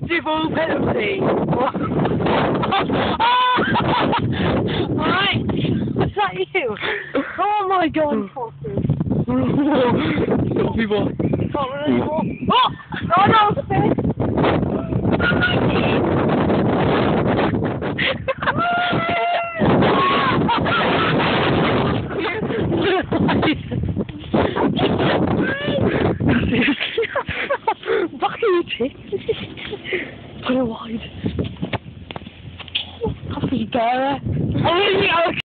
beautiful penalty. right. Was that you? Oh my god, Some people. Can't. Oh! Oh no, it's a fish! okay? Put it wide. Happy bearer.